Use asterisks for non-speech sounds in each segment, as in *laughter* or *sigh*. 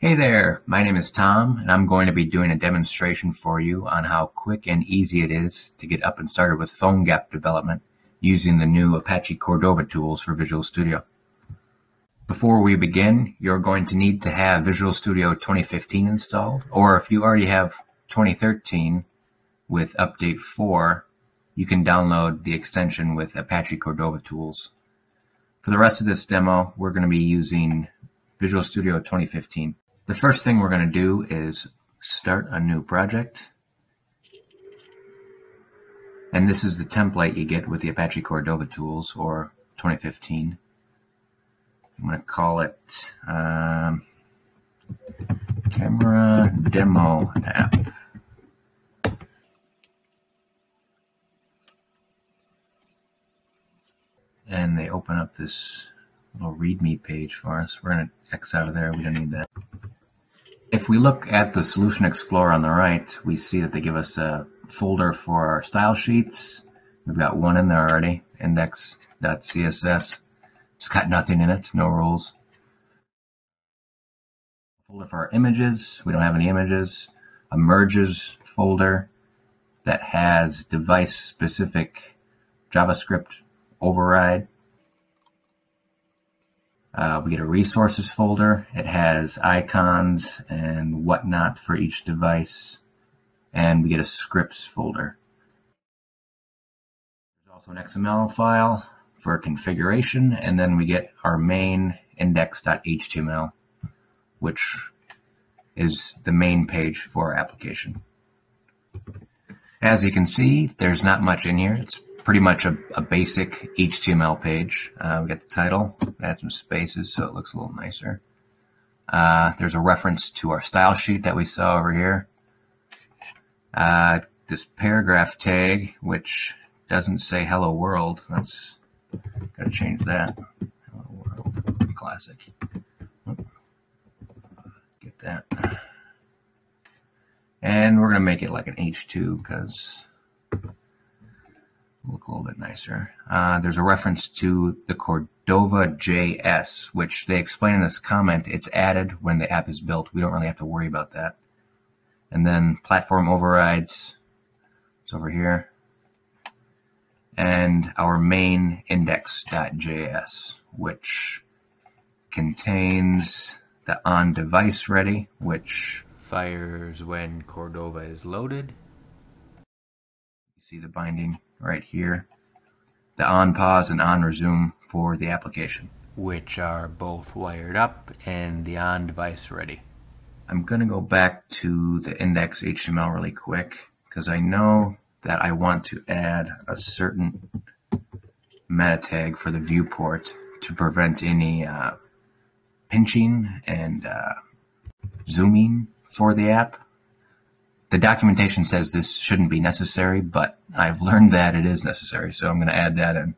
Hey there, my name is Tom, and I'm going to be doing a demonstration for you on how quick and easy it is to get up and started with PhoneGap development using the new Apache Cordova tools for Visual Studio. Before we begin, you're going to need to have Visual Studio 2015 installed, or if you already have 2013 with Update 4, you can download the extension with Apache Cordova tools. For the rest of this demo, we're going to be using Visual Studio 2015. The first thing we're going to do is start a new project. And this is the template you get with the Apache Cordova tools or 2015. I'm going to call it um, Camera Demo App. And they open up this little README page for us. We're going to X out of there. We don't need that. If we look at the Solution Explorer on the right, we see that they give us a folder for our style sheets. We've got one in there already, index.css. It's got nothing in it, no rules. Folder for our images. We don't have any images. A merges folder that has device specific JavaScript override. Uh, we get a resources folder. It has icons and whatnot for each device. And we get a scripts folder. There's also an XML file for configuration. And then we get our main index.html, which is the main page for our application. As you can see, there's not much in here. It's pretty much a, a basic HTML page. Uh, we got the title, add some spaces so it looks a little nicer. Uh, there's a reference to our style sheet that we saw over here. Uh, this paragraph tag, which doesn't say hello world. That's gotta change that. Hello world, classic. Get that. And we're gonna make it like an H2 because look a little bit nicer. Uh, there's a reference to the Cordova JS, which they explain in this comment. It's added when the app is built. We don't really have to worry about that. And then platform overrides. It's over here. And our main index.js, which contains the on device ready, which fires when Cordova is loaded. You see the binding right here, the on pause and on resume for the application, which are both wired up and the on device ready. I'm going to go back to the index HTML really quick because I know that I want to add a certain meta tag for the viewport to prevent any uh, pinching and uh, zooming for the app. The documentation says this shouldn't be necessary, but I've learned that it is necessary, so I'm going to add that in.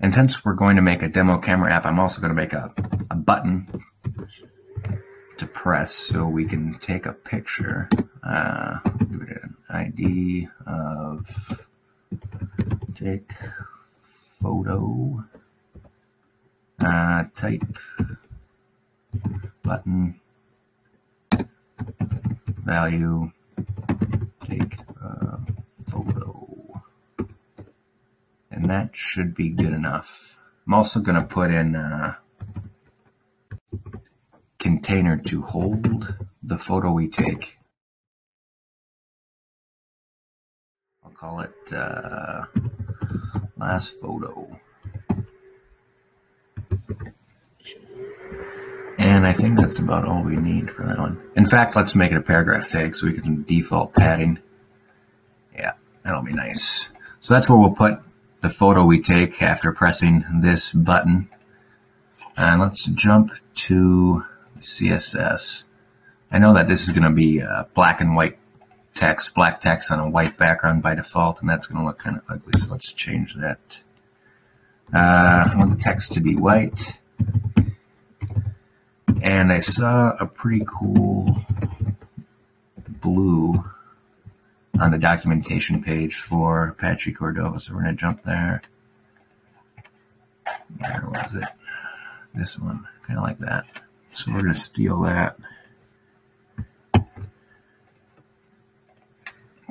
And since we're going to make a demo camera app, I'm also going to make a, a button to press so we can take a picture. Uh, do it an ID of take photo, uh, type button value, take a photo. And that should be good enough. I'm also going to put in a container to hold the photo we take. I'll call it uh, last photo. And I think that's about all we need for that one. In fact, let's make it a paragraph tag so we can default padding. Yeah, that'll be nice. So that's where we'll put the photo we take after pressing this button. And let's jump to CSS. I know that this is going to be uh, black and white text, black text on a white background by default, and that's going to look kind of ugly. So let's change that. Uh, I want the text to be white and I saw a pretty cool blue on the documentation page for Apache Cordova. So we're going to jump there. Where was it? This one, kind of like that. So we're going to steal that.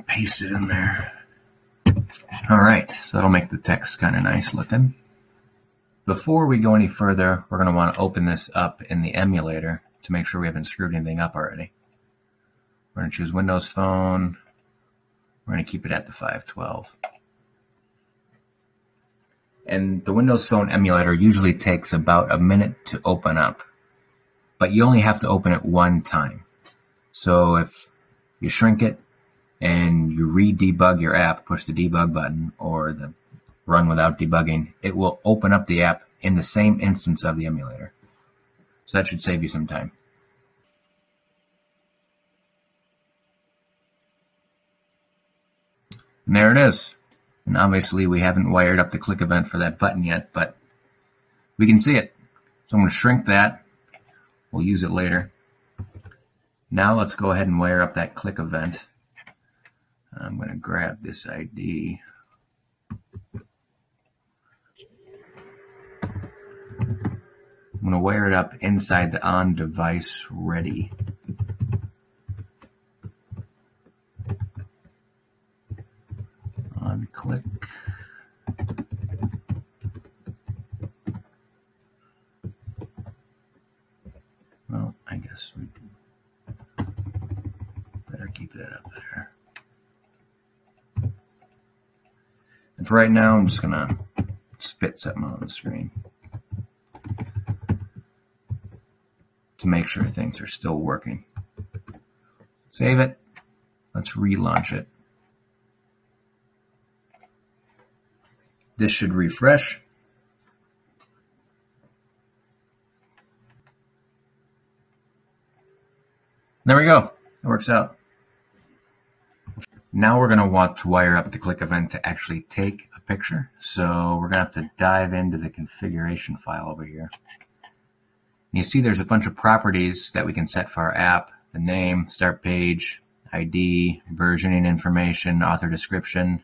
Paste it in there. All right, so that'll make the text kind of nice looking. Before we go any further, we're going to want to open this up in the emulator to make sure we haven't screwed anything up already. We're going to choose Windows Phone. We're going to keep it at the 512. And the Windows Phone emulator usually takes about a minute to open up, but you only have to open it one time. So if you shrink it and you re-debug your app, push the debug button or the run without debugging, it will open up the app in the same instance of the emulator. So that should save you some time. And there it is. And obviously we haven't wired up the click event for that button yet, but we can see it. So I'm going to shrink that. We'll use it later. Now let's go ahead and wire up that click event. I'm going to grab this ID. I'm going to wire it up inside the on device ready. On click. Well, I guess we better keep that up there. And for right now, I'm just going to spit something on the screen. To make sure things are still working. Save it. Let's relaunch it. This should refresh. There we go. It works out. Now we're going to want to wire up the click event to actually take a picture. So we're going to have to dive into the configuration file over here. You see there's a bunch of properties that we can set for our app. The name, start page, ID, versioning information, author description.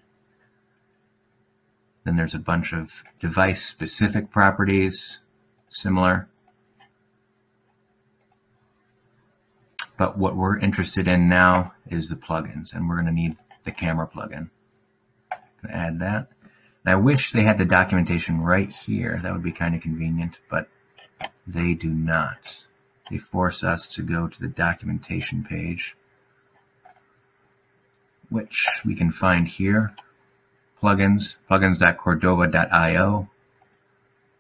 Then there's a bunch of device specific properties, similar. But what we're interested in now is the plugins, and we're going to need the camera plugin. add that. And I wish they had the documentation right here. That would be kind of convenient, but they do not. They force us to go to the documentation page, which we can find here. Plugins, plugins.cordova.io.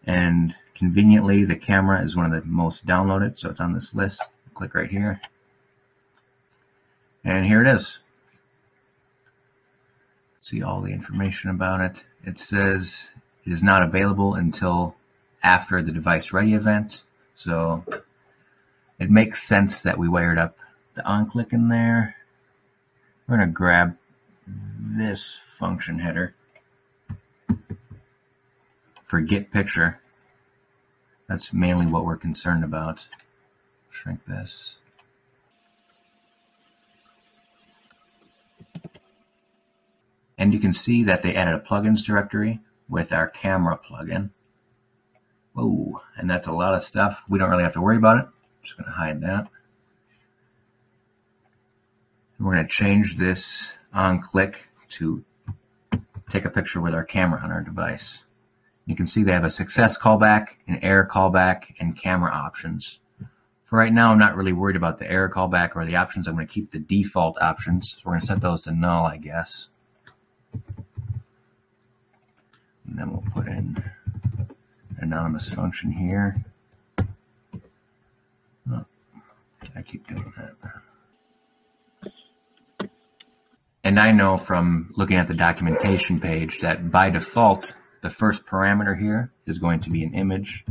And conveniently, the camera is one of the most downloaded, so it's on this list. Click right here. And here it is. See all the information about it. It says it is not available until after the device ready event. So it makes sense that we wired up the on click in there. We're going to grab this function header for get picture. That's mainly what we're concerned about. Shrink this. And you can see that they added a plugins directory with our camera plugin. Whoa, and that's a lot of stuff. We don't really have to worry about it. I'm just going to hide that. We're going to change this on click to take a picture with our camera on our device. You can see they have a success callback, an error callback, and camera options. For right now, I'm not really worried about the error callback or the options. I'm going to keep the default options. So we're going to set those to null, I guess. And then we'll put in anonymous function here. Oh, I keep doing that. And I know from looking at the documentation page that by default, the first parameter here is going to be an image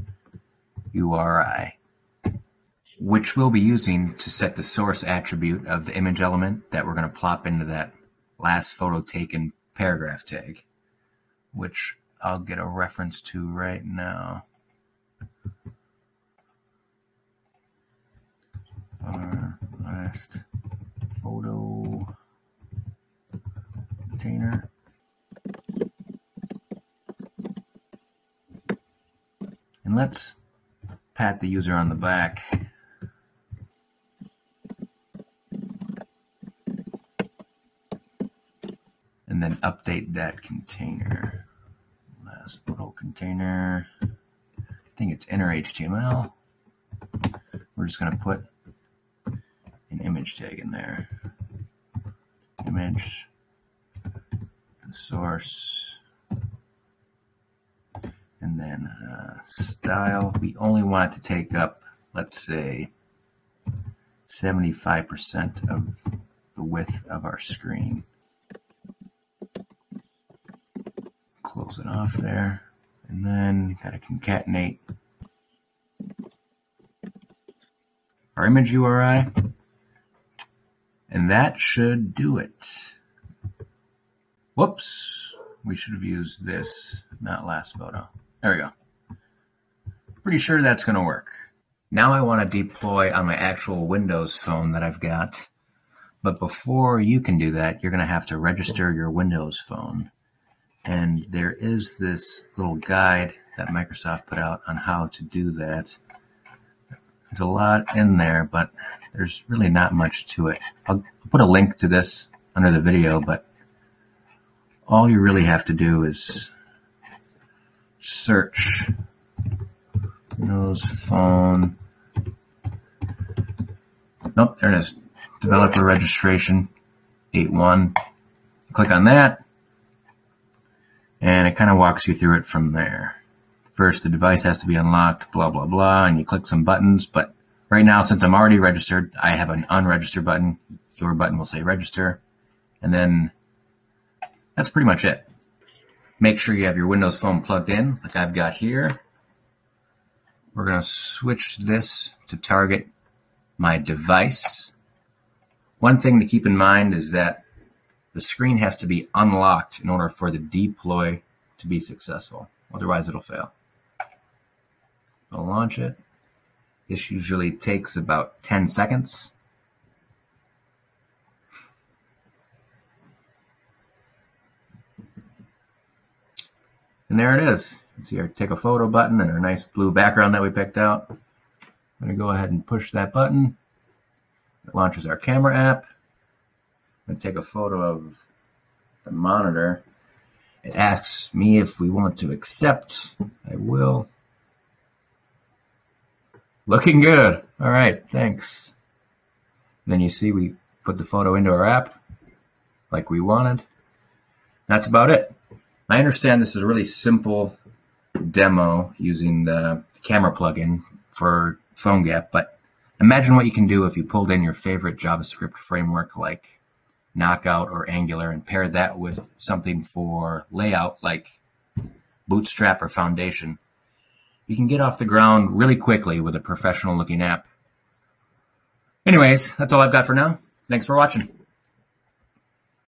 URI, which we'll be using to set the source attribute of the image element that we're going to plop into that last photo taken paragraph tag, which I'll get a reference to right now. Our *laughs* uh, last photo container. And let's pat the user on the back. And then update that container. Last little container. I think it's inner HTML. We're just going to put an image tag in there. Image, the source, and then uh, style. We only want it to take up, let's say, 75% of the width of our screen. Close it off there. And then gotta concatenate our image URI. And that should do it. Whoops. We should have used this, not last photo. There we go. Pretty sure that's going to work. Now I want to deploy on my actual Windows phone that I've got. But before you can do that, you're going to have to register your Windows phone. And there is this little guide that Microsoft put out on how to do that. There's a lot in there, but there's really not much to it. I'll put a link to this under the video, but all you really have to do is search Windows Phone. Nope, there it is. Developer registration 81. Click on that, and it kind of walks you through it from there. First, the device has to be unlocked, blah, blah, blah, and you click some buttons. But right now, since I'm already registered, I have an unregister button. Your button will say register. And then that's pretty much it. Make sure you have your Windows Phone plugged in, like I've got here. We're going to switch this to target my device. One thing to keep in mind is that the screen has to be unlocked in order for the deploy to be successful. Otherwise, it'll fail. I'll launch it. This usually takes about 10 seconds. And there it is. You see our take a photo button and our nice blue background that we picked out. I'm going to go ahead and push that button. It launches our camera app. To take a photo of the monitor. It asks me if we want to accept. I will. Looking good. All right, thanks. Then you see we put the photo into our app like we wanted. That's about it. I understand this is a really simple demo using the camera plugin for PhoneGap, but imagine what you can do if you pulled in your favorite JavaScript framework like Knockout or Angular and paired that with something for layout like Bootstrap or Foundation. You can get off the ground really quickly with a professional looking app. Anyways, that's all I've got for now. Thanks for watching.